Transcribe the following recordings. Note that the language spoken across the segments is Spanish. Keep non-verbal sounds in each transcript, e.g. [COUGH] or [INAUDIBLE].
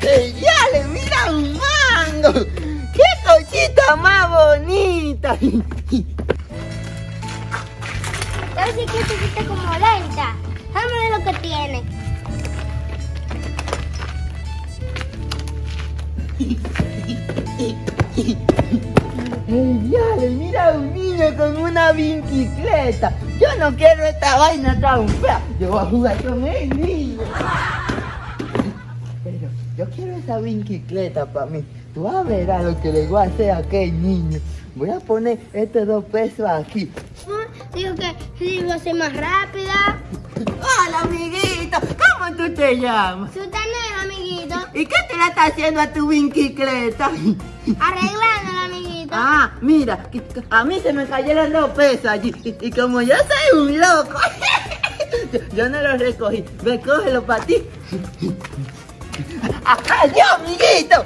¡Genial! ¡Mira un mango! ¡Qué cosita más bonita! La bicicleta está como lenta. Lo que tiene. ¡Genial! ¡Mira un niño con una bicicleta! Yo no quiero esta vaina tan fea. Yo voy a jugar con el niño. Yo quiero esa bicicleta para mí. Tú vas a ver a lo que le voy a hacer a aquel niño. Voy a poner estos dos pesos aquí. Digo que va a ser más rápida. Hola, amiguito. ¿Cómo tú te llamas? Sutanero, amiguito. ¿Y qué te la está haciendo a tu bicicleta? Arreglándola, amiguito. Ah, mira, a mí se me cayeron dos pesos allí. Y, y como yo soy un loco, [LAUGHS] yo, yo no los recogí. Recógelo para ti. ¡Adiós, amiguito!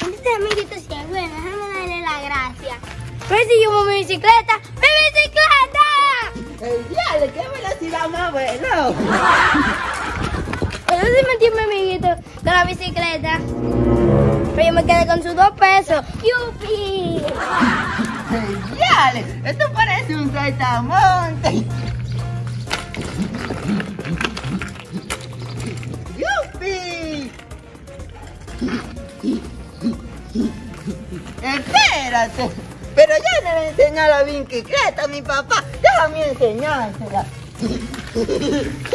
Este amiguito sí es bueno, déjame darle la gracia. Si yo mi bicicleta, ¡mi bicicleta! ¡El diablo! ¡Qué velocidad más bueno! [LAUGHS] Pero sí metí mi amiguito con la bicicleta. Pero yo me quedé con sus dos pesos. ¡Yupi! ¡El diablo! Esto parece un saltamonte. Espérate. Pero yo no le enseñé a la bicicleta a mi papá. Déjame enseñársela. [LAUGHS]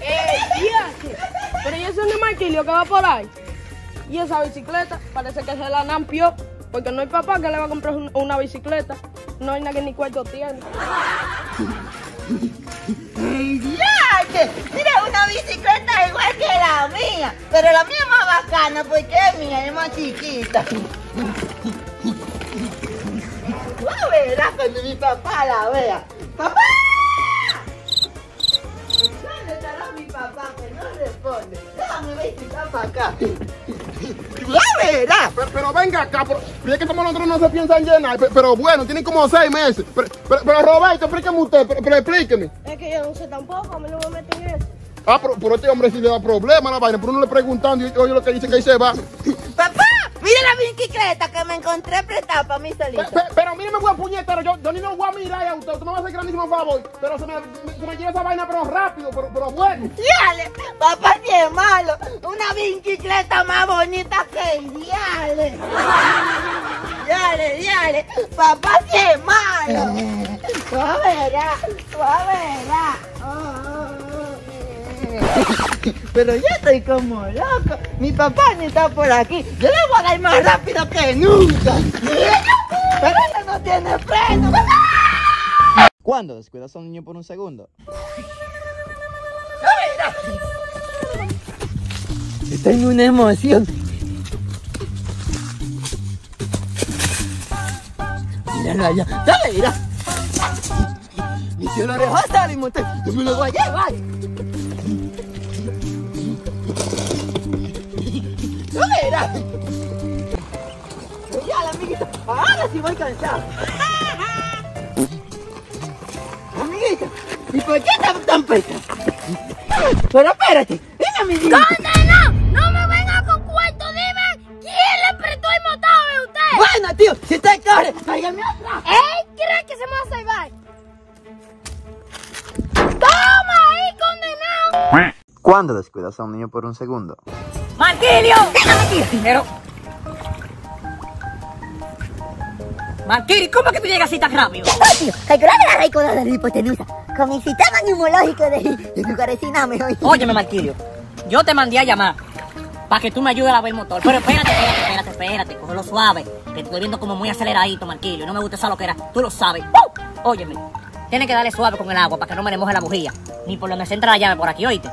¡Eh, fíjate! Pero yo soy de Marquilio que va por ahí. Y esa bicicleta parece que se la nampió. Porque no hay papá que le va a comprar un- una bicicleta. No hay nadie que ni cuarto tiene. ¡Ey, diache! Mira, una bicicleta igual que la mía. Pero la mía es más bacana porque es mía, es más chiquita. Verás cuando mi papá la vea. ¡Papá! ¿Dónde estará mi papá que no responde? Déjame ver si está para acá. ¡Ya verás! Pero, pero venga acá, pero, es que como nosotros no se piensan llenar, pe- pero, bueno, tienen como seis meses. Pero, Roberto, explíqueme usted, pero, explíqueme. Es que yo no sé tampoco, a mí no me meten en eso. Ah, pero, pero este hombre sí le da problema a la vaina, pero uno le preguntando y oye lo que dice que ahí se va. ¡Papá! ¡Mira la bicicleta que me encontré prestada para mí Pe- solita! pe- pero míreme, buen puñetero, yo, yo ni lo voy a mirar a usted, usted me va a hacer grandísimo favor. Pero se me, se me lleva esa vaina, pero rápido, pero, pero bueno. ¡Diale! Papá sí es malo. Una bicicleta más bonita que el diale. Diale, diale. Papá sí es malo. Tú a verás, tú a verás. Pero yo estoy como loco. Mi papá ni está por aquí. Yo le voy a dar más rápido que nunca. Pero ese no tiene freno. ¿Cuándo descuidas a un niño por un segundo? Tengo una emoción. Míralo allá. Dale, mira. Y si lo dejo salir, monte, yo me lo voy a llevar. No, mira. Ya, la amiguita. Ahora sí voy cansado. Amiguita, ¿y por qué estás tan pesado? Pero espérate, dime, amiguita. ¡Condeno! ¡No me venga con cuentos! ¡Dime quién le prestó el motor a usted! Bueno, tío, si usted corre, tráigame otra. ¿Él cree que se me va a salvar? ¡Toma ahí, condenado! ¿Cuándo descuidas a un niño por un segundo? ¡Marquilio! Pero... Marquilio, ¿cómo es que tú llegas así tan rápido? Tío, calculame la raíz de la hipotenusa. Con mi sistema neumológico de, de tu careciname hoy. Óyeme, Marquilio, yo te mandé a llamar para que tú me ayudes a lavar el motor. Pero espérate, espérate, espérate, espérate, cógelo suave. Que te estoy viendo como muy aceleradito, Marquilio. No me gusta esa loquera, tú lo sabes. ¡Uh! Óyeme, tienes que darle suave con el agua para que no me le moje la bujía. Ni por donde se entra la llave por aquí, oíste.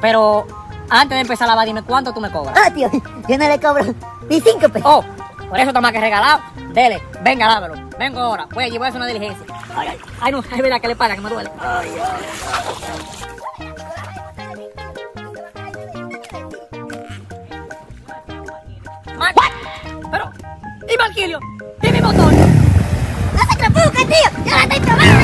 Pero antes de empezar a lavar, dime cuánto tú me cobras. Ah, tío, yo no le cobro ni cinco pesos. Oh, por eso está más que regalado. Dele, venga, lávalo. Vengo ahora. Voy allí, voy a hacer una diligencia. Ay, ay, ay, no, es verdad que le paga, que me duele. Ay, Mar- Pero, ¿y Marquilio? ¿Y mi motor? ¡No se preocupe, tío! ¡Yo la estoy probando!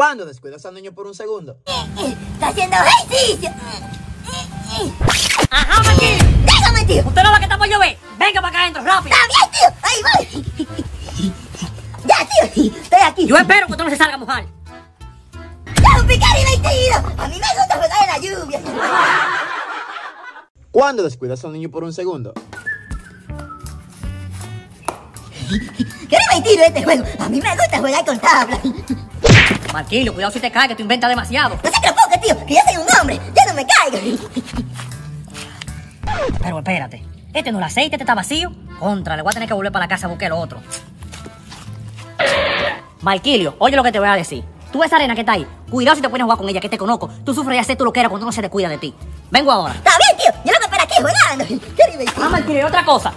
¿Cuándo descuidas al niño por un segundo? Está haciendo ejercicio. Ajá, Marquillo. Dígame, tío. ¿Usted no va que está por llover? Venga para acá adentro, rápido. Está bien, tío. Ahí voy. Ya, tío. Estoy aquí. Yo espero que usted no se salga a mojar. ¡Ya, un picar divertido! A mí me gusta jugar en la lluvia. ¿Cuándo descuidas al niño por un segundo? ¡Qué divertido este juego! A mí me gusta jugar con tablas. Marquillo, cuidado si te caes, que tú inventas demasiado. No se preocupe, tío, que yo soy un hombre. Yo no me caigo. Pero espérate, este no el aceite, este está vacío. Contra, le voy a tener que volver para la casa a buscar el otro. Marquilio, oye lo que te voy a decir. Tú esa arena que está ahí, cuidado si te pones a jugar con ella, que te conozco. Tú sufres y haces tú lo que eres cuando no se descuida de ti. Vengo ahora. Está bien, tío. Yo lo que espero aquí jugando. ¡Qué divertido! Ah, Marquilio, y otra cosa.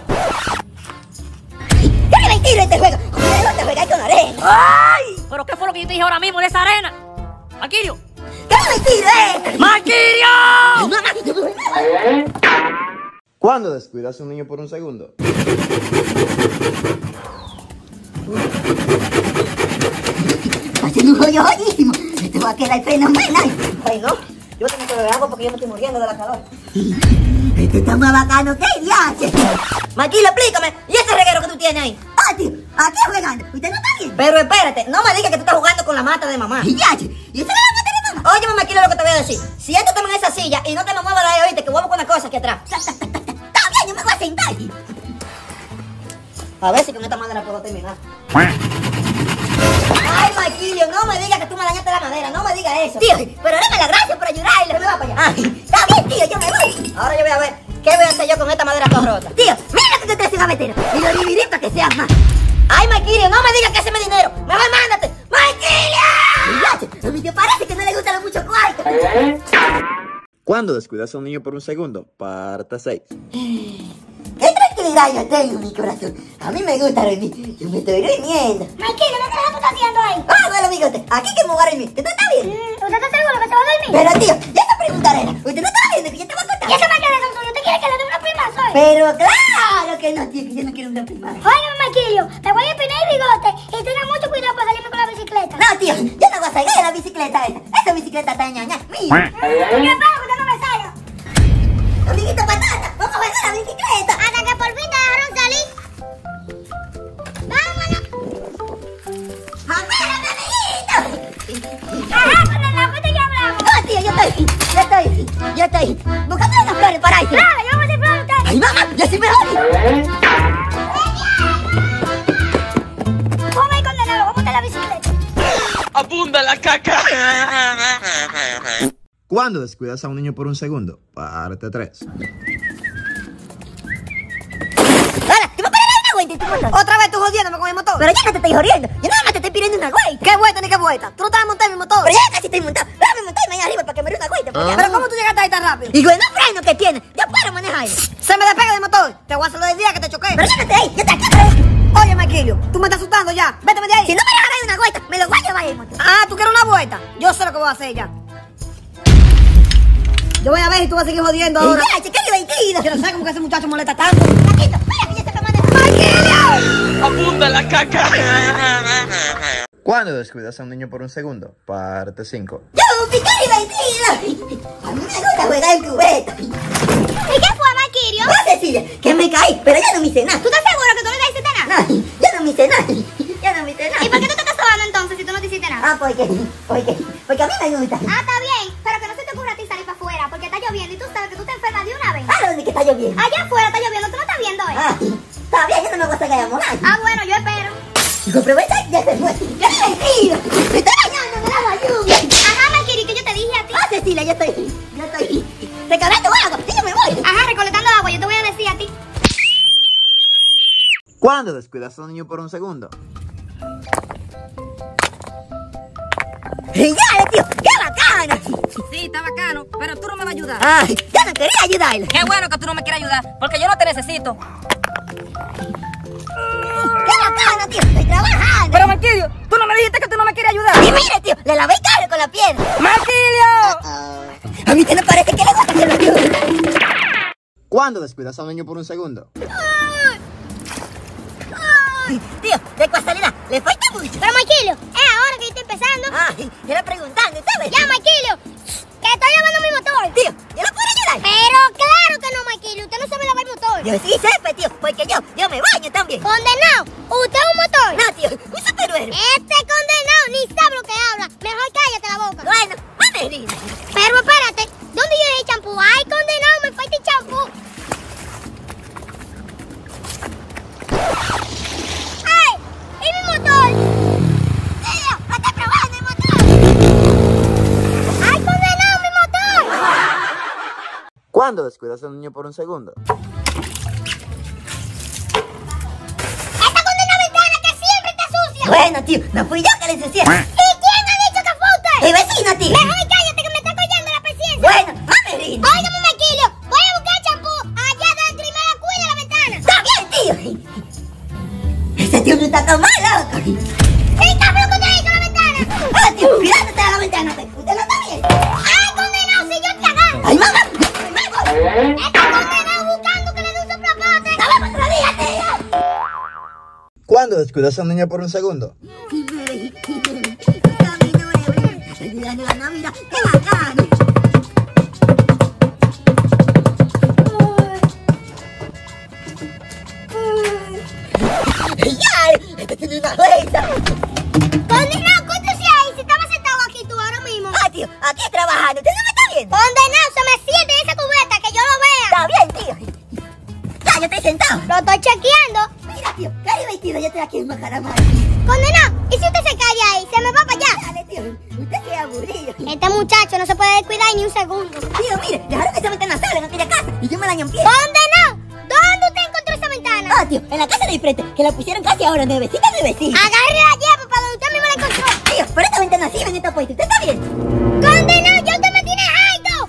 ¡Qué divertido este juego! Me gusta jugar con arena. ¡Ay! ¿Pero qué fue lo que yo te dije ahora mismo de esa arena? Marquilio. ¡Qué! ¡Marquilio! ¡Ay, mamá! ¿Cuándo descuidas a un niño por un segundo? Haciendo un joyo joyísimo. Esto va a quedar fenomenal. Ay, no. Yo tengo que beber agua porque yo me estoy muriendo de la calor. Esto está más bacano que el viaje. Maquilo, explícame. ¿Y ese reguero que tú tienes ahí? Ah, tío, aquí jugando. ¿Usted no está bien? Pero espérate, no me digas que tú estás jugando con la mata de mamá. ¿Y ya? ¿Y esa es la mata de mamá? Óyeme, Maquilo, lo que te voy a decir. Siéntate en esa silla y no te me muevas de ahí, oíste, que voy a buscar una cosa aquí atrás. Está bien, yo me voy a sentar. A ver si con esta madera puedo terminar. Ay, Maquillo, no me digas que tú me dañaste la madera, no me digas eso. Tío, pero dame la gracia por ayudarle. Me va para allá. Ay, está bien, tío, yo me voy. Ahora yo voy a ver qué voy a hacer yo con esta madera toda rota. Tío, mira que te traes un gavetero y lo para que seas más. Ay, Maquillo, no me digas que haceme dinero. Mejor mándate. Mí te parece que no le gustan los muchos cuartos. ¿Cuándo descuidas a un niño por un segundo? Parte 6. ¡Qué tranquilidad yo tengo en mi corazón! A mí me gusta dormir. Yo me estoy durmiendo. Marquillo, ¿qué carajo tú estás haciendo ahí? Ah, bueno, bigote, aquí que me voy a dormir. ¿Usted está bien? ¿Usted está seguro que se va a dormir? Pero, tío, ya te preguntaré. ¿Usted no está viendo que yo te voy a contar? ¿Y ese marquillo son tuyo? ¿Usted quiere que le dé una prima soy? Pero claro que no, tío, que yo no quiero una primaria. Óyeme, Marquillo, te voy a empinar el bigote y tenga mucho cuidado para salirme con la bicicleta. No, tío, yo no voy a salir de la bicicleta esa. Esa bicicleta está ñaña. Mira, espero que usted no me salga. amiguito patata, vamos a a la bicicleta. Hasta que por mejor! Vamos a ir condenado, vamos a montar la bicicleta. ¿Cuándo descuidas a un niño por un segundo? Parte 3. ¡Hola! ¿Tú me puedes dar una? Otra vez tú jodiéndome con el motor. Pero ya no te estoy jodiendo. Yo te estoy pidiendo una vuelta. ¿Qué vuelta ni qué vuelta? Tú no estabas montando mi motor. Pero ya casi estoy montado. Déjame montarme ahí arriba para que me dé una. ¿por qué? Pero ¿cómo tú llegaste ahí tan rápido? Y el freno que tiene, yo puedo manejar. Se me despega del motor. Te voy a hacerlo del día que te choqué. Pero llévate ahí, yo te aquí. Oye, Maquillo, tú me estás asustando ya. Vete de ahí. Si no me dejas dar una vuelta, me lo voy a llevar el motor. Ah, ¿tú quieres una vuelta? Yo sé lo que voy a hacer ya. Yo voy a ver si tú vas a seguir jodiendo ahora. Ya, qué divertido. Yo no sé cómo que ese muchacho molesta tanto. Maquillo, mira se me ¡Maquillo! ¿Cuándo descuidas a un niño por un segundo? Parte 5. ¡Yo, piqué divertido! A mí me gusta jugar en cubeta. ¿Y qué fue, Marquillo? No, Cecilia, que me caí, pero yo no me hice nada. ¿Tú estás seguro que tú no le hiciste nada? No, yo no me hice nada. Yo no me hice nada. ¿Y por qué tú te estás sobando entonces si tú no te hiciste nada? Ah, porque, porque, porque a mí me gusta. Ah, está bien, Ah, bueno, yo espero. Digo, aprovecha y ya se fue. ¡Qué divertido! Me está bañando de la lluvia. Ajá, Marquillo, que yo te dije a ti. Ah, Cecilia, yo estoy, yo estoy recargando agua yo me voy. Ajá, recolectando agua, yo te voy a decir a ti. ¿Cuándo descuidas a un niño por un segundo? ¡Genial, tío! ¡Qué bacano! Sí, está bacano, pero tú no me vas a ayudar. Ay, yo no quería ayudarle. Qué bueno que tú no me quieras ayudar, porque yo no te necesito. ¡Qué bacano, tío! Estoy trabajando. Pero Marquilio, tú no me dijiste que tú no me quieres ayudar. Y mire, tío, le lavé el carro con la piedra. ¡Marquilio! A mí te no parece que le gusta que lo ayude. ¿Cuándo descuidas a un niño por un segundo? Ay, tío, de casualidad, le falta mucho. Pero, Maquilio, es ahora que yo estoy empezando. Ay, era preguntando, ¿sabes? Ya, Maquilio, que estoy lavando mi motor. Tío, ¿yo lo puedo ayudar? Pero claro que no, Maquilio, usted no sabe lavar el motor. Yo sí sé, pues, tío, porque yo, yo me baño también. Condenado, usted es un motor. No, tío, ¿Cuándo descuidas a un niño por un segundo? ¡Esta condenada ventana que siempre está sucia! Bueno, tío, no fui yo que le ensucié. ¿Cuándo descuidas a un niño por un segundo? ¡Este tiene una huella! ¡Condenado, cóntese ahí! Si estaba sentado aquí tú ahora mismo. ¡Ah, tío! Aquí trabajando. ¿Usted no me está viendo? Yo estoy aquí en Majaramar. ¡Condenado! ¿Y si usted se calla ahí? ¡Se me va para allá! Dale, tío. Usted qué aburrido. Este muchacho no se puede descuidar ni un segundo. Tío, mire, dejaron que se metan a sala en aquella casa y yo me daño en pie. ¡Condenado! ¿Dónde usted encontró esa ventana? Ah, tío, en la casa de enfrente, que la pusieron casi ahora, nuevecita, nuevecita. Agarre la llave para donde usted mismo la encontró. Tío, por esta ventana sí ven esta puesta. ¿Usted está bien? ¡Condenado! ¡Ya usted me tiene harto!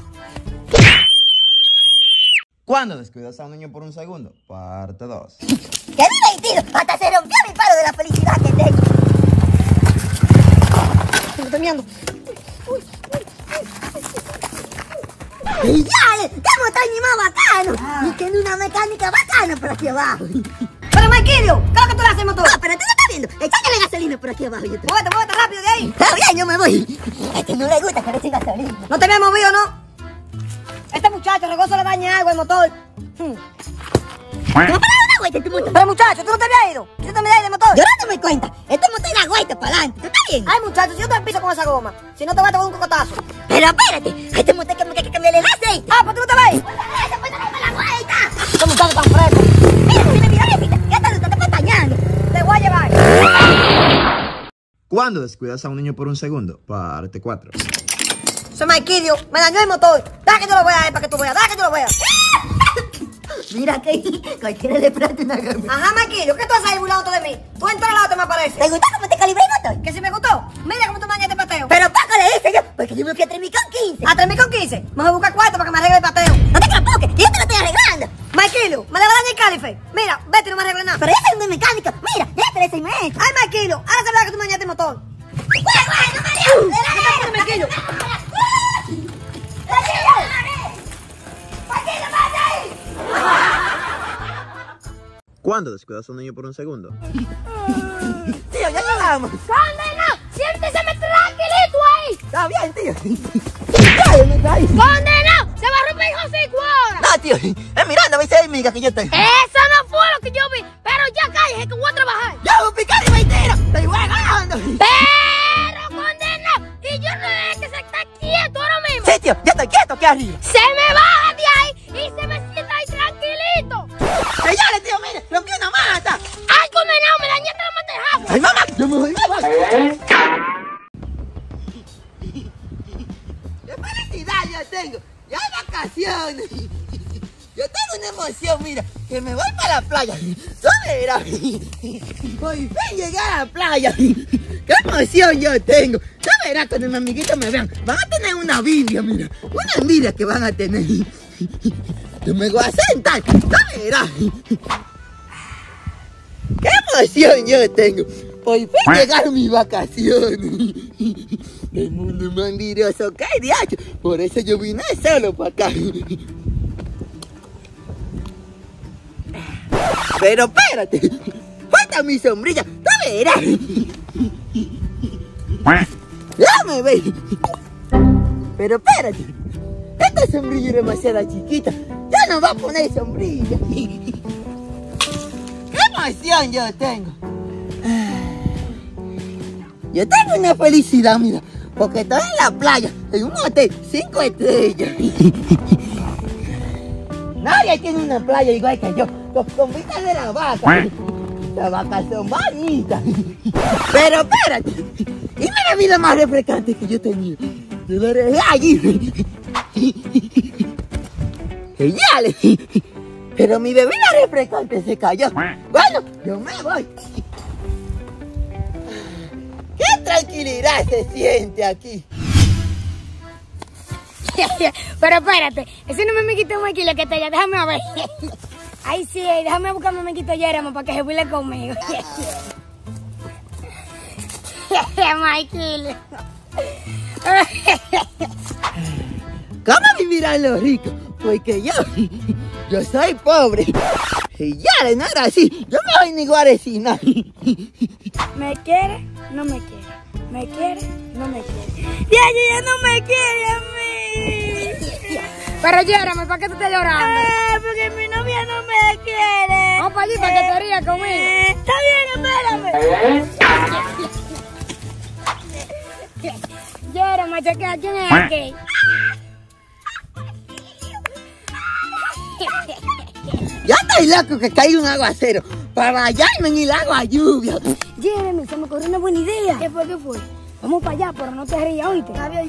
¿Cuándo descuidas a un niño por un segundo? Parte 2. ¡Qué divertido! Hasta se rompió mi palo de la felicidad que tengo. Estoy meando. ¡Y ya! ¡Qué motor ni más bacano! Y tiene una mecánica bacana por aquí abajo. Pero, Maquilio, ¿qué es lo que tú le haces al motor? Ah, pero tú no estás viendo. Echándole gasolina por aquí abajo. Te... Muévete, muévete rápido de ahí. Está bien, yo me voy. A este no le gusta que le eche gasolina. No te había movido, ¿no? Este muchacho, regoso le daña algo al motor. Hmm. ¿Te motor? Pero, muchacho, ¿tú no te habías ido? ¿Tú te das del motor? Yo no me cuenta. Este motor era vuelta para adelante. ¿Tú estás bien? Ay, muchacho, si yo te piso con esa goma, si no te voy a tomar un cocotazo. Pero espérate. A este motor que me que cambiarle el aceite. Ah, pues tú no te ves. ¡Ese puede darme la vuelta! Este muchacho tan fresco. Mira, si me mira ya está, te está pestañando. Te voy a llevar. ¿Cuándo descuidas a un niño por un segundo? Parte 4. Ese Maquilio me dañó el motor. Da que yo lo voy a ver para que tú veas. Da que yo lo veas. Mira que [LAUGHS] cualquiera le presta una gama. Ajá, Maquillo, ¿qué tú haces ahí burlándote de mí? Tú en todos lados te me ¿Te apareces. gustó cómo te calibré el motor? Que si me gustó, mira cómo tú dañaste el pateo. Pero Paco le hice yo, porque yo me fui a 3.000 con 15. A 3.000 con 15. Mejor buscar cuarto para que me arregle el pateo. No te que yo te lo estoy arreglando. Maquilio, me le va a dañar el calife. Mira, vete y no me arregles nada. Pero yo soy un mecánico. Mira, ya te seis meses. Ay, Maquilio, ahora se verá que tú me dañaste el motor. ¡Guay, guay, no me dio! ¿Qué Maquilio? ¿Cuándo descuidas a un niño por un segundo? [LAUGHS] Tío, ya llegamos. ¡Condenado! ¡Siéntese tranquilito ahí! Está bien, tío. [LAUGHS] Me caí. ¡Condenado! ¡Se va a romper el hocico ahora! No, tío, es mirando a veces amiga que yo tengo. Eso no fue lo que yo vi, pero ya cállese que voy a trabajar. ¡Ya, un picado y mentira! ¡Estoy jugando! Pero, condenado, y yo no es que se está quieto ahora mismo. Sí, tío, ya estoy quieto aquí arriba. Se me baja de ahí y se me sienta ahí tranquilito. Señores, tío, mire, rompí una mata. ¡Ay, condenado, me dañaste la matejazo! ¡Ay, mamá! ¡Yo me voy, mamá! ¡Qué felicidad yo tengo! ¡Ya hay vacaciones! Yo tengo una emoción, mira, que me voy para la playa. ¡No verás! Por fin llegué a la playa. ¡Qué emoción yo tengo! ¡No verás cuando mis amiguitos me vean! Van a tener una envidia, mira. Una envidia que van a tener. Yo me voy a sentar. ¡No verás! ¡Qué emoción yo tengo! Por fin llegaron mis vacaciones. El mundo que hay, diacho. Por eso yo vine solo para acá. Pero espérate. Falta mi sombrilla. Tú verás. Déjame ver. Pero espérate. Esta sombrilla es demasiado chiquita. Ya no va a poner sombrilla. [LAUGHS] ¡Qué emoción yo tengo! Yo tengo una felicidad, mira. Porque estoy en la playa, en un hotel cinco estrellas. [LAUGHS] Nadie tiene una playa igual que yo, con, con vista de la vaca. [LAUGHS] Las vacas son bonitas. Pero espérate, dime la vida más refrescante que yo tenido. Yo lo dejé allí. [LAUGHS] Genial. Pero mi bebida refrescante se cayó. Bueno, yo me voy. ¡Qué tranquilidad se siente aquí! [LAUGHS] Pero espérate, ese no me me quitó Maquillo que está allá, déjame ver. [LAUGHS] Ay, sí, déjame buscarme me quito Jeremy para que se huile conmigo. Maquillo. ¿Cómo vivirán los ricos? Porque yo, [LAUGHS] yo soy pobre. Y ya, no era así. Yo me voy ni guarecina. ¿Me quiere? No me quiere. ¿Me quiere? No me quiere. Ya, ya, ya no me quiere a mí. Pero Jeremy, ¿para qué tú estás llorando? Ah, porque mi novia no me quiere. Vamos para allí para que te rías conmigo. Está bien, espérame. Jeremy, chequea quién es aquí. [LAUGHS] Ya estoy loco que caiga un aguacero para hallarme en el agua lluvia. Jeremy, se me ocurrió una buena idea. ¿Qué fue? ¿Qué fue? Vamos para allá, pero no te rías, oíste. Está bien,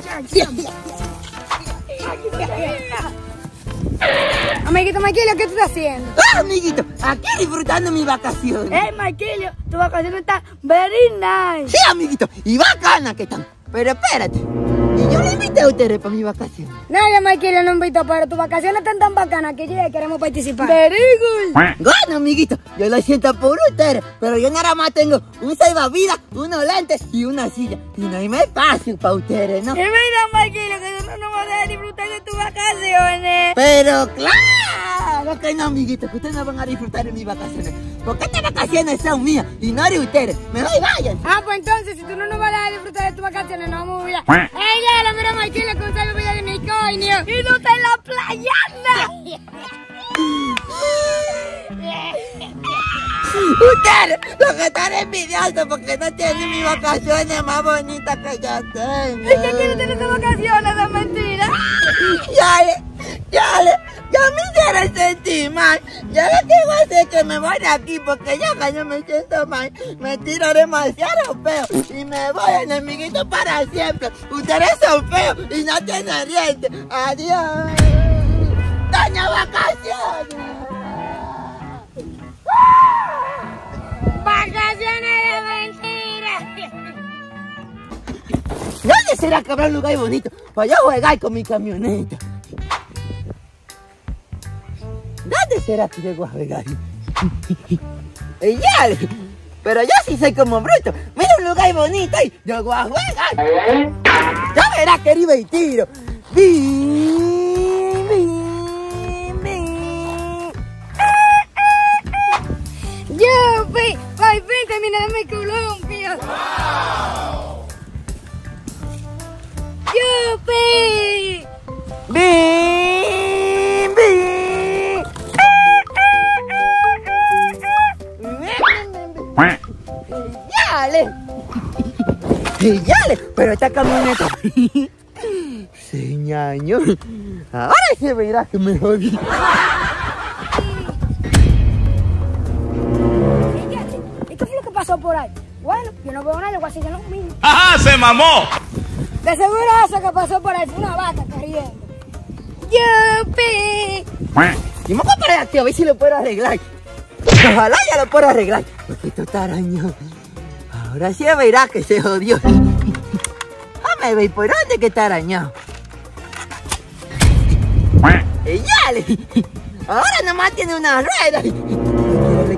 [LAUGHS] Amiguito Maquilio, ¿qué tú estás haciendo? Ah, amiguito, aquí disfrutando mis vacaciones. Hey, Maquilio, tu vacaciones está very nice. Sí, amiguito, y bacana que están. Pero espérate, y yo le invité a ustedes para mis vacaciones. Nadie, Maquilio, no invitó, pero tus vacaciones están tan bacanas que yo ya queremos participar. Very good. Bueno, amiguito, yo lo siento por ustedes, pero yo nada más tengo un salvavidas, unos lentes y una silla. Y no hay más espacio para ustedes, ¿no? Es verdad, Maquilio, que tú no vas a disfrutar de tus vacaciones. Pero claro que no, amiguitos, que ustedes no van a disfrutar de mis vacaciones. Porque estas vacaciones son mías y no de ustedes. Me voy, vayan. Ah, pues entonces, si tú no nos vas a disfrutar de tus vacaciones, no vamos a ir. ¡Ey, ya, la mira, Maquilio, con salvo vida de unicornio! ¡Y no está en la playa, [LAUGHS] Ustedes, los que están envidiosos porque no tienen mis vacaciones más bonitas que yo tengo. ¿Y qué quieres tener tus vacaciones de mentira? Ya le, ya le, ya me hicieron sentir mal. Ya lo que voy a hacer es que me voy de aquí porque ya que yo me siento mal, me tiro demasiado feo y me voy enemiguito para siempre. Ustedes son feos y no tienen dientes. Adiós. Vacaciones. ¡Vacaciones de mentira! [LAUGHS] ¿Dónde será que habrá un lugar bonito para yo jugar con mi camioneta? ¿Dónde será que yo voy a jugar? ¡Ella! [LAUGHS] Pero yo sí soy como bruto. Mira un lugar bonito y yo voy a jugar. Ya verás que y tiro. Bim, bim, bim. ¡Yupi! ¡Por fin terminé de mi columpio! ¡Yupi! Bim, bim. ¡Yale! ¡Yale! Pero esta camioneta... Señaño. Ahora se verá que me jodí. Pasó por ahí? Bueno, yo no veo nada, yo voy a seguir lo mismo. ¡Ajá! ¡Se mamó! De seguro eso que pasó por ahí fue una vaca corriendo. ¡Yupi! Yo me voy a parar aquí a ver si lo puedo arreglar. Ojalá ya lo puedo arreglar. Porque esto está arañado. Ahora sí verá que se jodió. Déjame ver por dónde que está arañado. ¡Yale! Ahora nomás tiene una rueda.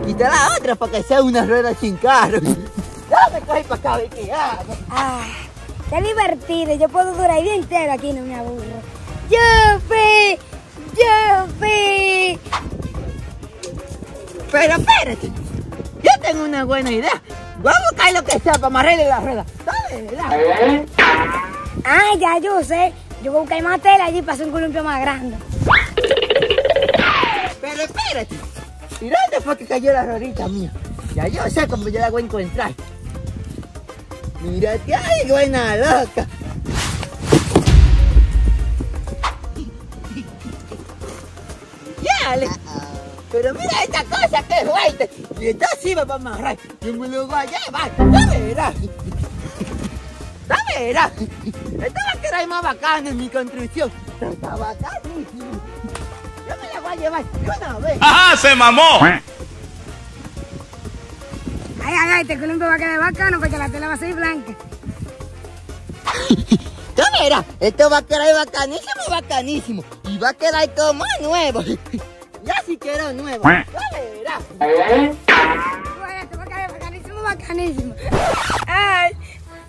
Quitar la otra para que sea una rueda sin carro. [LAUGHS] Dame coger para acá qué hago. Ah, qué divertido. Yo puedo durar el día entero aquí, no me aburro. ¡Yupi! ¡Yupi! Pero espérate. Yo tengo una buena idea. Voy a buscar lo que sea para amarrarle la rueda. ¿Sabes? verdad? Ah, ya yo sé. Yo voy a buscar más tela allí para hacer un columpio más grande. Pero espérate. ¿Y dónde fue que cayó la ruedita mía? Ya yo sé cómo yo la voy a encontrar. Mírate ahí, buena loca. Dale. Pero mira esta cosa que es fuerte. Y esta sirve para amarrar. Yo me lo voy a llevar. Ya verás. Ya verás. Esta va a quedar más bacana en mi construcción. Está bacanísimo. A llevar de una vez. ¡Ajá, se mamó! Ay, ay, ay, este columpio va a quedar bacano porque la tela va a ser blanca. Ya verás, esto va a quedar bacanísimo, bacanísimo. Y va a quedar como nuevo. [LAUGHS] Ya si quiero nuevo. Ya verás. Bueno, esto va a quedar bacanísimo, bacanísimo. Ay,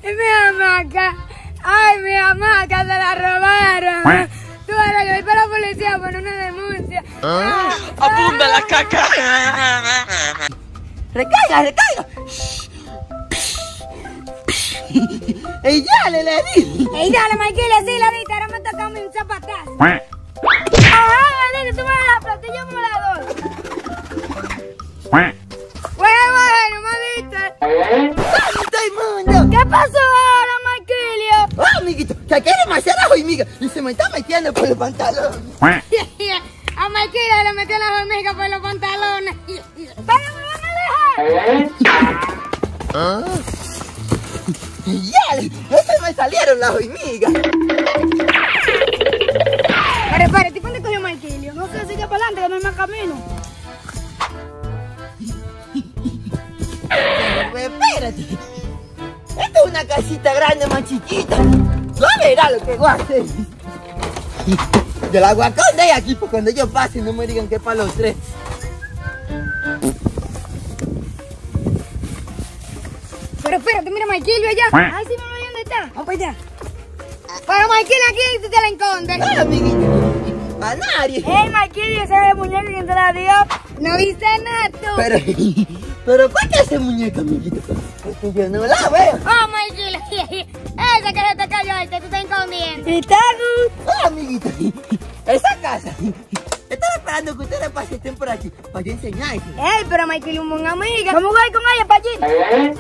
mi hamaca. Ay, mi hamaca, se la robaron. Tú ahora yo voy para la policía por una denuncia. Ah, ¡Abunda la caca! Recaiga, recaiga. Y ya le le di. Ey, dale, Michael, así la viste, ahora me toca a mí un zapatazo. Ajá, Valente, tú me das la yo me la doy. Bueno, bueno, me viste. todo el mundo. ¿Qué pasó ahora, Michaelio? Oh, amiguito, que aquí hay demasiada hormiga y se me está metiendo por los pantalones. [LAUGHS] A Michaelio le metió las hormigas por los pantalones. ¿Pero me van a dejar? Y ya, eso me salieron las hormigas. Pero espérate, ¿y dónde cogió Michaelio? No sé, sigue para adelante, que no hay más camino. Pero espérate. Esta es una casita grande más chiquita. No verá lo que voy a hacer. Yo la voy esconder aquí para cuando yo pase no me digan que es para los tres. Pero espérate, mira Michaelio allá. Ay, sí, me lo dónde está. Vamos para allá. Pero Michaelio aquí tú te la encontres. No, amiguito. A nadie. Hey, Michaelio, ese es el muñeco que te la dio. No viste nada tú. Pero, [LAUGHS] pero ¿para qué ese muñeca, amiguito? Porque yo no la veo. Oh, Michaelio. Que se te cayó que tú estás escondiendo. ¿Y Oh, amiguito. [LAUGHS] Esa casa. Estaba esperando que ustedes pasen por aquí para yo enseñarles. Ey, pero Michaelio, una amiga. Vamos a jugar con ella para allí.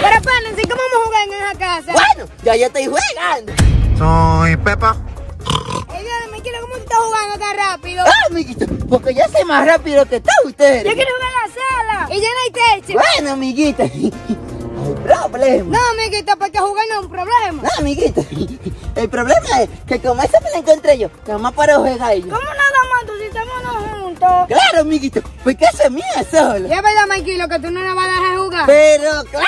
Pero espérense, ¿cómo vamos a jugar en esa casa? Bueno, ya yo estoy jugando. Soy Pepa. Ey, dale, Michaelio, ¿cómo tú estás jugando tan rápido? Ah, amiguito, porque yo soy más rápido que todos ustedes. Yo quiero jugar en la sala. Y ya no hay techo. Bueno, amiguita. Problema. No, amiguita, porque jugar no es un problema. No, amiguita. El problema es que como esa me la encontré yo, nada más para jugar yo. ¿Cómo nada más tú si estamos juntos? Claro, amiguito, porque eso es mía solo. Ya verdad, Michaelio, que tú no la vas a dejar jugar. Pero claro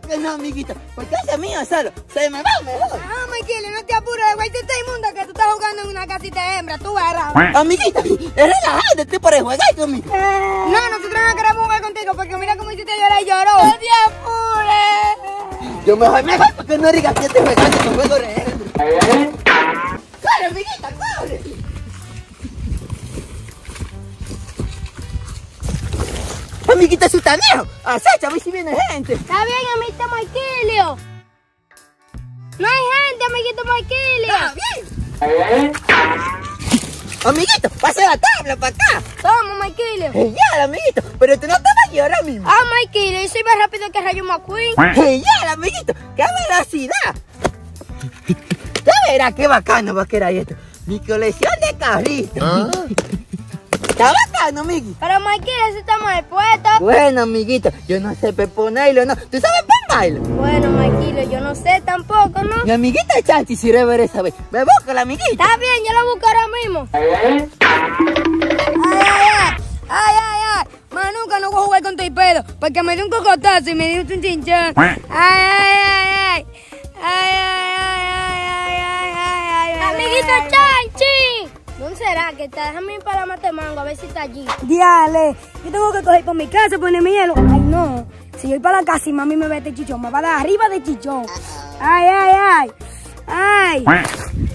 que no, amiguito, porque eso es mío solo. Se me va mejor. Ah, Michaelio, no te apures, güey, tú estás inmunda que tú estás jugando en una casita de hembra, tú verás. Amiguita, es relajado, estoy por jugar conmigo. No, nosotros no queremos jugar contigo porque mira cómo hiciste llorar y lloró. ¡No te apures! Yo mejor, mejor, porque no digas que estoy jugando con juego de ¡Corre, amiguita, corre! Amiguita, sustaneo, acecha, a ver si viene gente. Está bien, amiguito Michaelio. No hay gente, amiguito Michaelio. bien. Amiguito, pasa la tabla para acá. Toma, Michaelio. Genial, amiguito, pero tú no estabas aquí ahora mismo. Ah, Michaelio, yo soy más rápido que Rayo McQueen. Genial, amiguito, qué velocidad. Ya verás qué bacano va a quedar esto. Mi colección de carritos. [LAUGHS] Está bacano, amiguito. Pero Michaelio, eso está mal puesto. Bueno, amiguito, yo no sé peponerlo, ¿no? ¿Tú sabes peponarlo? Bueno, Michaelio, yo no sé tampoco, ¿no? Mi amiguita Chanchi si ver esa vez. Me busca la amiguita. Está bien, yo lo busco ahora mismo. Ay, ay, ay. Ay, ay, ay. Más nunca no voy a jugar con tu pedo. Porque me dio un cocotazo y me dio un chinchón. Ay, ay, ay, ay. Ay, ay, ay, ay, ay, ay, ay, Amiguito Chanchi. ¿Dónde será que está? Déjame ir para Mate Mango a ver si está allí. Diale, yo tengo que coger por mi casa, ponerme hielo. Ay, no. Si yo voy para la casa y mami me ve este chichón, me va a dar arriba de chichón. Ay, ay, ay. Ay.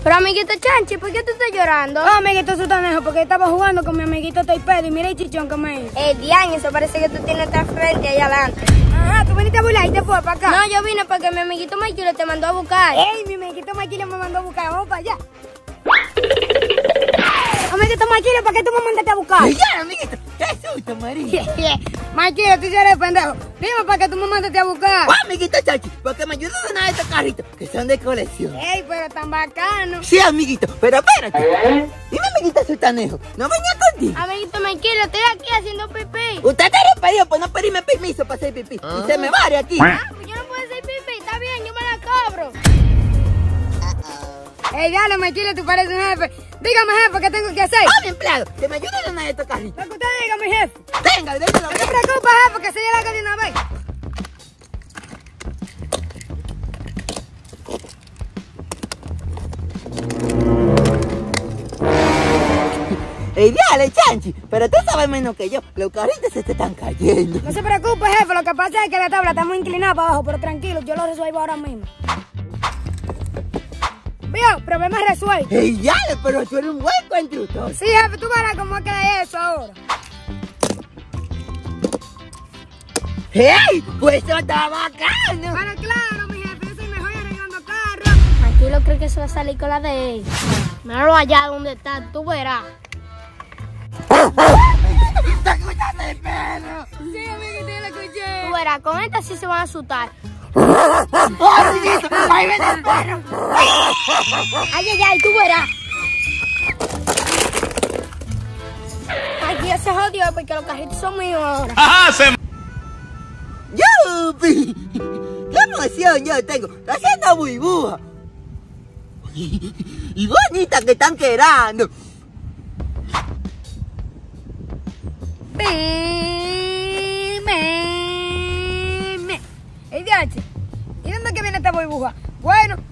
Pero amiguito Chanchi, ¿por qué tú estás llorando? Oh, amiguito Sutanejo, porque estaba jugando con mi amiguito Toipedo y mira el chichón que me hizo. Eh, Diane, eso parece que tú tienes otra frente allá adelante. Ajá, tú viniste a burlar y te fue para acá. No, yo vine porque mi amiguito Michael te mandó a buscar. Ey, mi amiguito Maquilo me mandó a buscar. Vamos para allá. Amiguito Maquilo, ¿para qué tú me mandaste a buscar? Ya, amiguito, qué susto, María. [LAUGHS] Maquilo, tú eres pendejo. Dime para qué tú me mandaste a buscar. Oh, amiguito Chachi, porque me ayudas a donar estos carritos que son de colección. Ey, pero tan bacano. Sí, amiguito, pero espérate. Dime, amiguito Sultanejo, no venía contigo. Amiguito Michael, estoy aquí haciendo pipí. Usted te lo pedido por no pedirme permiso para hacer pipí. Y se me va de aquí. Ah, pues yo no puedo hacer pipí, está bien, yo me la cobro. Ey, dale, Maquilo, tú pareces un jefe. Dígame, jefe, ¿qué tengo que hacer? ¡Ah, mi empleado! ¡Que me ayude a donar estos carritos! Lo que usted diga, mi jefe. ¡Venga, déjalo! No te preocupes, jefe, que se llega de una vez. [LAUGHS] ¡Ey, dale, Chanchi! Pero tú sabes menos que yo. Los carritos se te están cayendo. No se preocupe, jefe, lo que pasa es que la tabla está muy inclinada para abajo, pero tranquilo, yo lo resuelvo ahora mismo. Vio, problema resuelto. ¡Ey, dale! Pero tú eres un buen constructor. Sí, jefe, tú verás cómo queda eso ahora. ¡Ey! Pues eso está bacano. Pero claro, mi jefe, yo soy mejor arreglando carros. Tranquilo, creo que se va a salir con la de él. Míralo allá donde está, tú verás. ¡Está escuchando el perro! Sí, amiguito, yo lo escuché. Tú verás, con esta sí se van a asustar. ¡Oh! ¡Ahí viene el perro! Ay, ay, ay, tú verás. Aquí ya se jodió porque los carritos son míos ahora. Ajá, se ¡Yupi! ¡Qué emoción yo tengo! ¡Está haciendo burbuja! Y bonita que están quedando. Me,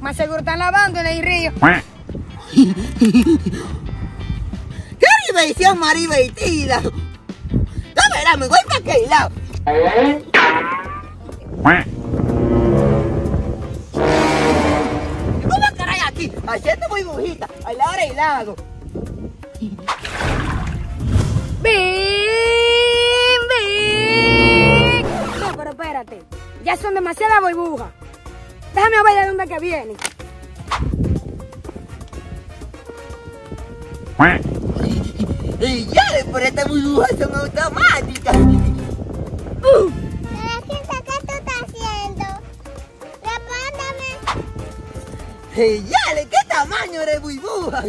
más seguro están lavando en el río. [LAUGHS] ¡Qué diversión más divertida! ¡Ya verás, me voy para aquel lado! ¿Cómo caray aquí? Haciendo burbujita, al lado del lago. ¡Bim, bim! No, pero espérate. Ya son demasiadas burbujas. Déjame ver de dónde que viene. Y ya, pero estas burbujas son automáticas. ¿Qué tú estás haciendo? Respóndame. Y ya, ¿qué tamaño de burbuja?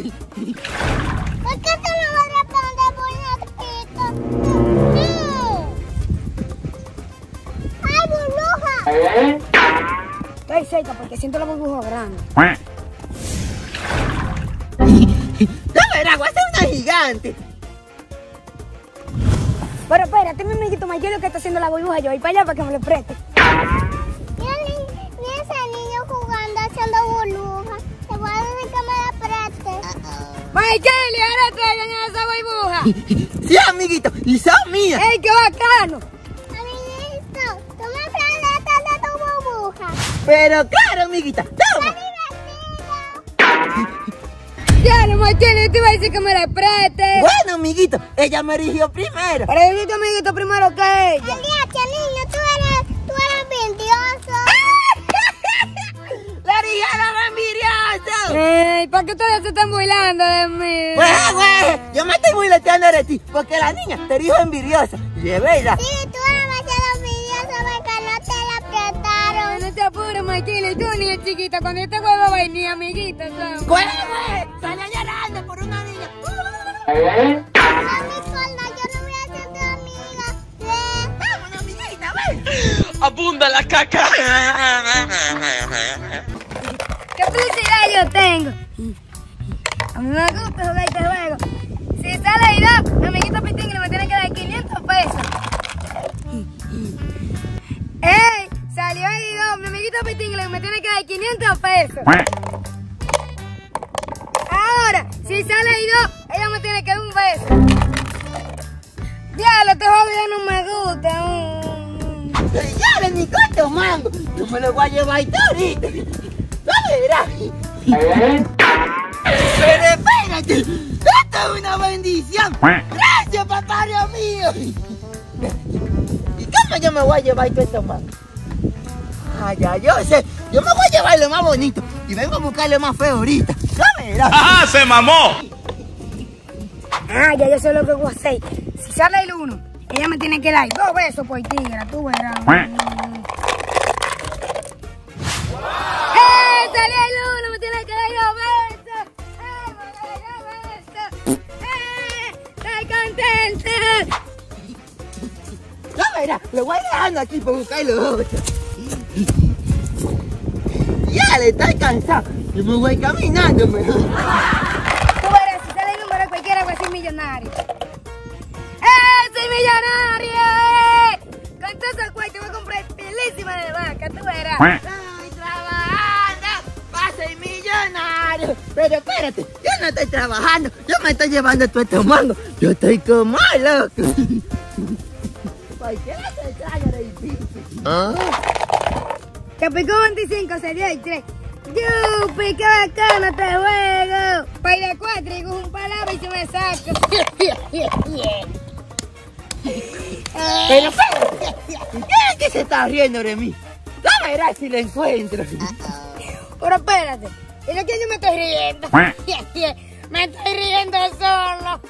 Siento la burbuja grande. Ya verás, voy a ser una gigante. Pero espérate, mi amiguito mayor que está haciendo la burbuja. Yo voy para allá para que me lo preste. Mira, ni, ni ese niño jugando haciendo burbuja. Te voy a decir que me la preste. Michael, ahora traigan esa burbuja. [LAUGHS] Sí, amiguito, y son mías. ¡Ey, qué bacano! Amiguito, tú me prestaste de tu burbuja. Pero claro, amiguita, toma. [LAUGHS] Ya, no, Michael, yo te iba a decir que me la preste. Bueno, amiguito, ella me eligió primero. Pero tu amiguito primero que ella. Aliache, niño, tú eres, tú eres envidioso. [LAUGHS] ¡La dijeron envidioso! Ey, ¿para qué ustedes se están burlando de mí? Pues, güey, yo me estoy burleteando de ti, porque la niña te dijo envidiosa. Verdad. Sí, tú eres te apures, Michael, y tú ni es chiquita. Cuando este juego va ni amiguita, ¿sabes? Pues, güey, salió llorando por una niña. Yo amiguita, ven. abunda la caca. ¿Qué felicidad yo tengo? A mí me gusta jugar este juego. Si sale da, mi amiguito Pitín me tiene que dar 500 pesos. ¡Ey! Me tiene que dar 500 pesos. Ahora, si sale y dos, ella me tiene que dar un beso. Diablo, este ya no me gusta. Mm. Ya, ni cuánto mango. Yo me lo voy a llevar ahorita. Ya verás. Pero espérate, esto es una bendición. Gracias, papá Dios mío. ¿Y cómo yo me voy a llevar todo esto más? Ah, ya, yo sé. Yo me voy a llevar lo más bonito y vengo a buscar lo más feo ahorita. Ya verás. ¡Ah, se mamó! Ah, ya yo sé lo que voy a hacer. Si sale el uno, ella me tiene que dar dos besos por tigre, tú verás. ¡Eh! Salió el uno, me tiene que dar dos besos. ¡Eh! Me tiene que dar dos besos. ¡Eh! Estoy contenta. Ya verás, lo voy dejando aquí para buscar los otros. Ya le estoy cansado. Yo me voy caminando mejor. Tú verás, si sale el número cualquiera voy a ser millonario. ¡Eh! ¡Soy millonario! Con todos esos cuartos voy a comprar pilísima de vaca, tú verás. Estoy trabajando para ser millonario. Pero espérate, yo no estoy trabajando. Yo me estoy llevando todo estos mangos. Yo estoy como loco. [LAUGHS] Cualquiera se traga de difícil. Que picó 25, se dio el 3. ¡Yupi! ¡Qué bacano este juego! Pay de 4 y cojo un palabra y se me saco. [LAUGHS] Pero espérate, ¿quién es que se está riendo de mí? Ya verás si lo encuentro. Pero espérate, ¿y de quién yo me estoy riendo? [LAUGHS] me estoy riendo solo.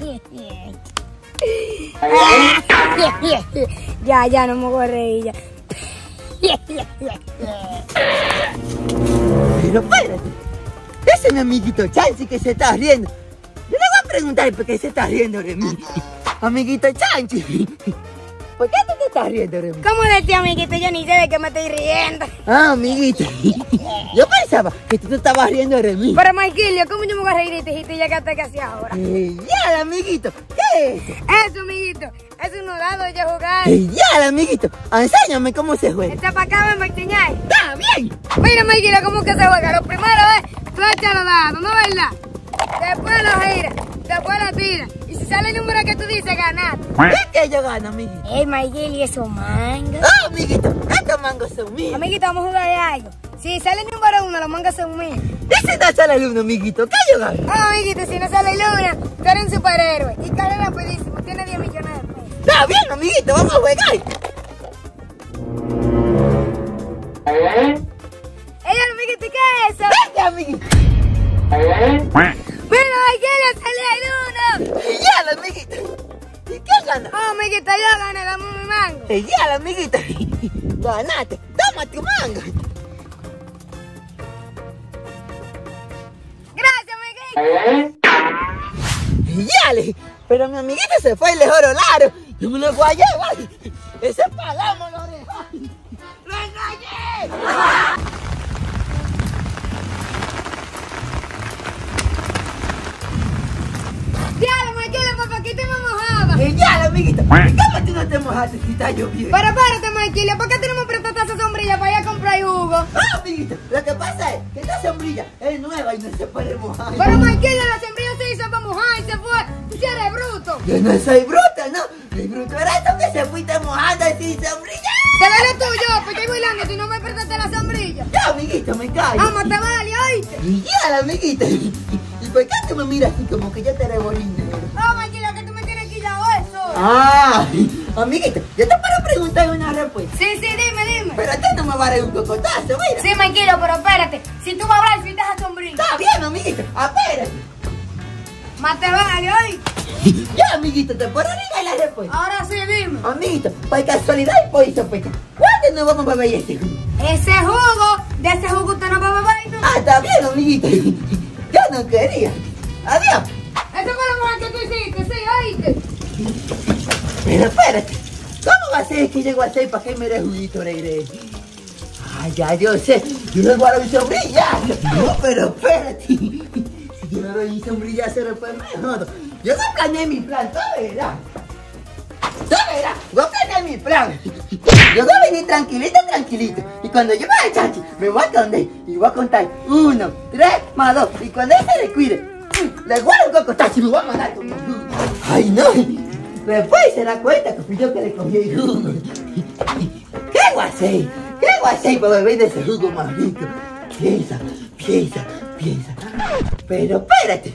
[LAUGHS] ya, ya, no me voy a reír ya. Pero espérate, ese es mi amiguito Chanchi que se está riendo. Yo le voy a preguntar por qué se está riendo de mí. Amiguito Chanchi, ¿por qué tú te estás riendo de mí? ¿Cómo de ti, amiguito? Yo ni sé de qué me estoy riendo. Ah, amiguito, [LAUGHS] yo pensaba que tú te estabas riendo de mí. Pero, Maikilio, ¿cómo yo me voy a reír de ti si tú llegaste casi ahora? Eh, ya, amiguito, ¿qué es eso? Eso, amiguito, es un dado de jugar. Eh, ya, amiguito, enséñame cómo se juega. Echa para acá, para enseñar. Está bien. Mira, Maikilio, cómo que se juega. Lo primero es, tú echas los dados, ¿no es verdad? Después lo giras, tiras. Y si sale el número que tú dices, ganaste. ¿Qué que yo gano, amiguito? Ey, Maikilio, esos mangos. Ah, amiguito, estos mangos son míos. Amiguito, vamos a jugar de algo. Si sale el número uno, los mangas son míos. ¿Y si no sale el uno, amiguito? ¿Qué yo gano? Ah, amiguito, si no sale el uno, tú eres un superhéroe. Y corre rapidísimo, tiene 10 millones de pesos. Está bien, amiguito, vamos a jugar. Ey, amiguito, ¿qué es eso? Vete, amiguito. Maikilio, sale el uno. Eh, Ya, amiguito. ¿Y qué gana? Oh, amiguito, yo gané, dame mi mango. Eh, Ya, amiguito. [LAUGHS] Ganaste. Toma tu manga. Gracias, Miguel. Yale, pero mi amiguito se fue y le joro laro. Yo me lo a llevar. Ese palomo lo dejó. ¡Lo engañé! Diablo, Michael, papá, ¿qué te me mojaba? Y ya, amiguito. ¿Y cómo tú no te mojaste si está lloviendo? Pero espérate, Michael, ¿por qué tenemos prestada esa sombrilla para ir a comprar jugo? Ah, amiguito, lo que pasa es que esta sombrilla es nueva y no se puede mojar. Pero Michael, la sombrilla se hizo para mojar y se fue. Tú sí eres bruto. Yo no soy bruta, ¿no? El bruto era tú que se fuiste mojando sin sombrilla. Te vale tú yo, pues estoy bailando si no me prestaste la sombrilla. Ya, amiguito, me callo. Vamos, te vale, oíste. Y ya, amiguito. ¿Y por qué tú me miras así como que yo te rebolín Ah, amiguito, yo te puedo preguntar una respuesta. Sí, sí, dime, dime. Pero tú no me vas a dar un cocotazo, mira. Sí, Michael, pero espérate. Si tú vas a hablar, si esa sombrilla. Está bien, amiguito, espérate. Más te vale, oíste. [LAUGHS] Ya, amiguito, te puedo regalar la respuesta. Ahora sí, dime. Amiguito, por casualidad y por sospecha, ¿cuándo nos vamos a beber este jugo? Ese jugo, de ese jugo usted no va a beber. ¿no? Ah, está bien, amiguito. [LAUGHS] Yo no quería. Adiós. Eso fue lo mejor que tú hiciste, sí, oíste. Pero espérate, ¿cómo va a ser que llego a hacer para que me juguito, Reire? Ay, ya yo sé, yo le voy a mi sombrilla. No, pero espérate. Si yo le doy mi sombrilla, se fue mejor. Yo no planeé mi plan, tú verás. Tú verás, yo planeé mi plan. Yo voy a venir tranquilito, tranquilito. Y cuando yo vaya, chachi, me voy a esconder y voy a contar uno, tres, más dos. Y cuando él se descuide, le voy a dar un cocotazo y me voy a mandar con Ay, no. Después se da cuenta que fui yo que le cogí el jugo. ¿Qué hacer? ¿Qué hacer para beber de ese jugo rico? Piensa, Piensa, piensa. Pero espérate.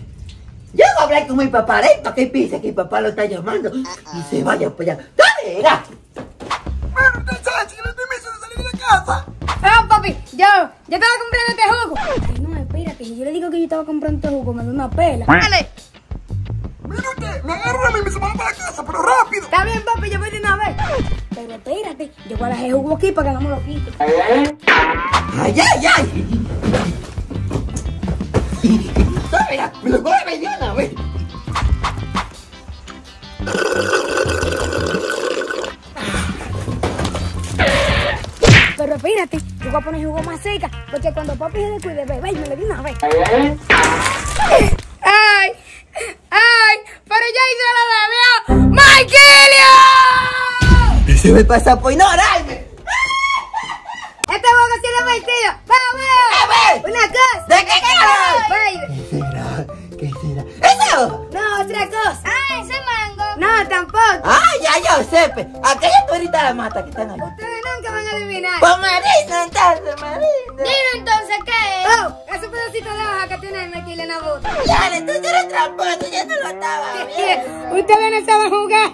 Yo voy a hablar con mi papá, ¿eh? Para que piense que mi papá lo está llamando y se vaya para allá. ¡Dale, era! Pero usted sabe que no te hizo salir de la casa. Ah, papi, yo, yo estaba comprando este jugo. Ay, no, espérate, si yo le digo que yo estaba comprando este jugo, me da una pela. Dale. Mira usted, me agarró a mí y me va para la casa, pero rápido. Está bien, papi, yo voy de una vez. Pero espérate, yo voy a dejar el jugo aquí para que no me lo quite. ¡Ay, ay, ay! Mira, me lo voy a vez. Pero espérate, yo voy a poner jugo más seca, porque cuando papi se descuide, bebé, me lo di una vez. ¡Ay! ¡Ay! ¡Pero ya hice lo bebió! ¡Marquilio! Y se me pasa por ignorarme. Este jugo sí es divertido. ¡Vamos! ¡Vamos! ¡Una cosa! ¿De qué? Baby. ¿Qué será? ¿Qué será? ¡Eso! No, otra cosa. Ah, ese mango. No, tampoco. ¡Ah, ya yo sé! pe. Aquella tuerita la mata que están ahí. Nunca van a adivinar. Pues marina, entonces, marina. Dime entonces qué es. Oh, ese pedacito de hoja que tiene el en la boca. Dale, tú eres tramposo, ya no lo estaba [LAUGHS] viendo. Ustedes no saben jugar.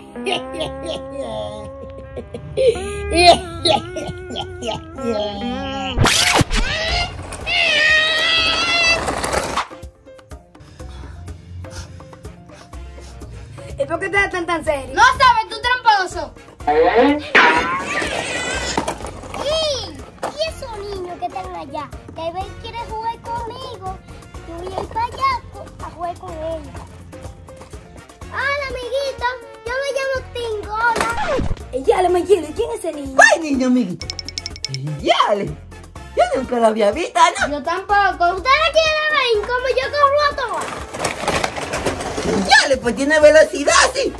¿Y por qué ustedes están tan serios? No sabes, tú tramposo. ¡Y! ¿Y esos niños que están allá? Que ven quiere jugar conmigo. Yo voy a ir para allá a jugar con ellos. Hola, amiguito. Yo me llamo Tingola. Ya, le mequile, ¿quién es ese niño? ¡Ay, niño, amiguito! ¡Yale! Yo nunca lo había visto, ¿no? Yo tampoco. ¿Ustedes quieren ver cómo yo corro a todas? ¡Yale! Pues tiene velocidad, sí.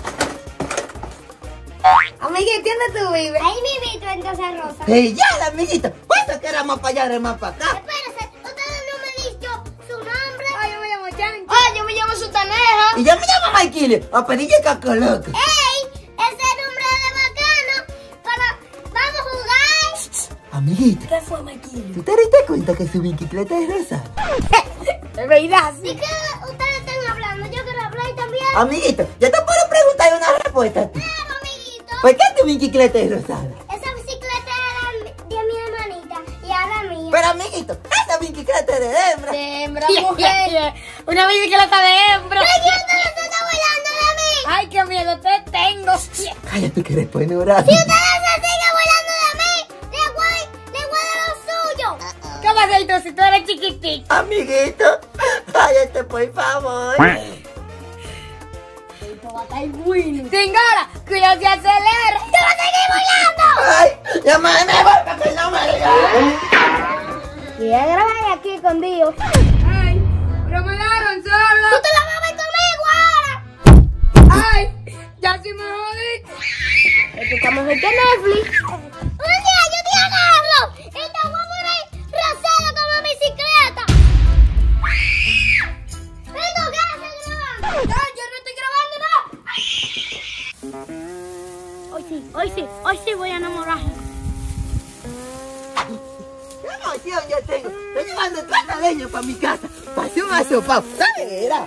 Amiguito, ¿dónde tú vives? Ahí mi vito entonces rosa. ¡Ey, yale, amiguito! Pues que era más para allá, era más para acá. Espérese, ustedes no me han dicho su nombre. Ay, yo me llamo Chancho. Ah, yo me llamo Sutaneja. Y yo me llamo Maikile, a pedirle cacoloco. ¡Ey! Ese nombre de bacano. Para... ¡Vamos a jugar! Amiguito, ¿Qué fue, Maquillo? ¿tú te diste cuenta que su bicicleta es rosa? [LAUGHS] Es verdad, ¿Y sí. qué ustedes están hablando? Yo quiero hablar también. Amiguito, yo te puedo preguntar una respuesta a ti. ¿Por qué tu bicicleta es rosada? Esa bicicleta era de mi hermanita y ahora mía. Pero, amiguito, esa bicicleta es de hembra. De hembra, [LAUGHS] mujer. Una bicicleta de hembra. Ay, qué miedo te tengo. Cállate que después no orar. Si ustedes se siguen burlando de mí, le voy, le voy a lo suyo. ¿Qué vas a hacer tú si tú eres chiquitito? Amiguito, [LAUGHS] cállate, por favor. Singora, que yo se acelere. ¡Te vas a seguir burlando! Ay, ya me voy que no me digas. Y a grabar aquí escondido. Ay, pero me dejaron solo. ¡Tú te la vas a ver conmigo ahora! Ay, ya sí me jodí. Esto está mejor que Netflix. Hoy sí, hoy sí, voy a enamorarme. ¡Qué emoción yo tengo! Estoy llevando tres leña para mi casa. Pasé un asopao. ¿Sabes? Era.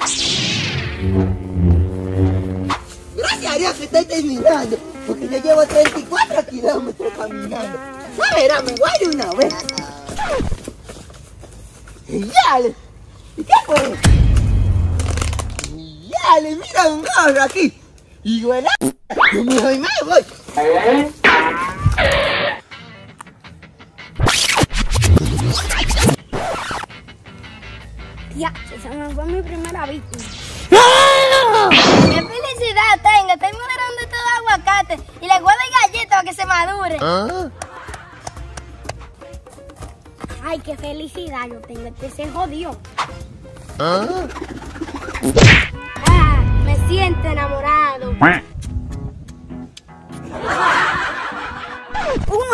Gracias a Dios que estoy terminando. Porque yo llevo 34 kilómetros caminando. ¿Sabes? Era, me voy una vez. Y ¡Yale! ¿Y qué fue? Y ¡Yale! Mira un gorro aquí. Y bueno, yo me voy, me voy. Ya, esa no fue mi primera víctima. ¡Qué felicidad tengo! Estoy moderando todo aguacate y le guardo galletas para que se madure. Ay, qué felicidad yo tengo. Este se jodió. Ah, me siento enamorado.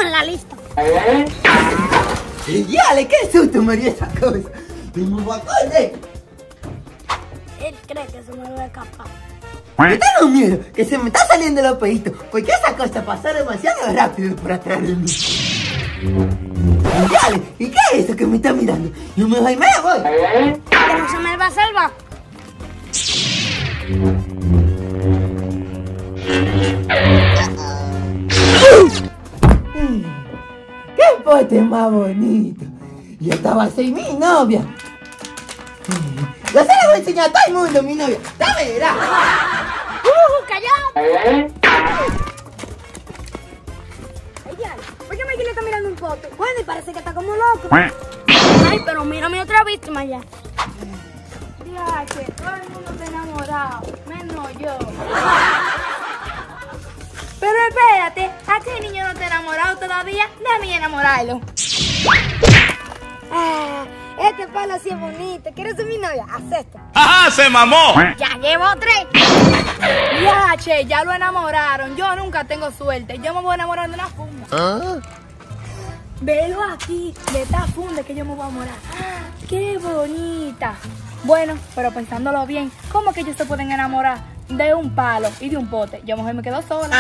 En la lista. Y ¡Yale! ¡Qué susto me dio esa cosa! ¡Y me a correr! Él cree que se me va a escapar. Tengo miedo que se me está saliendo el apellido porque esa cosa pasó demasiado rápido por atrás de mí. Dale, ¿y qué es eso que me está mirando? Yo me voy, me voy. Que no se me va a salvar. ¡Qué pote más bonito! Y esta va a ser mi novia. Yo se la voy a enseñar a todo el mundo, mi novia. ¡Ya verás! ¡Uh, callado! Ella, ¿por qué Mikey le está mirando un pote? Bueno, y parece que está como loco. Ay, pero mírame otra víctima ya. Diache, todo el mundo está enamorado, menos yo. [LAUGHS] Pero espérate, ¿a qué niño no está enamorado todavía? Déjame enamorarlo. Ah, este palo así es bonito. ¿Quieres ser mi novia? Haz esto. ¡Ajá, se mamó! Ya llevo tres. Ya, che, ya lo enamoraron. Yo nunca tengo suerte. Yo me voy a enamorar de una funda. ¿Ah? Velo aquí, de esta funda que yo me voy a enamorar. ¡Ah, ¡Qué bonita! Bueno, pero pensándolo bien, ¿cómo que ellos se pueden enamorar de un palo y de un pote? Yo mejor me quedo sola.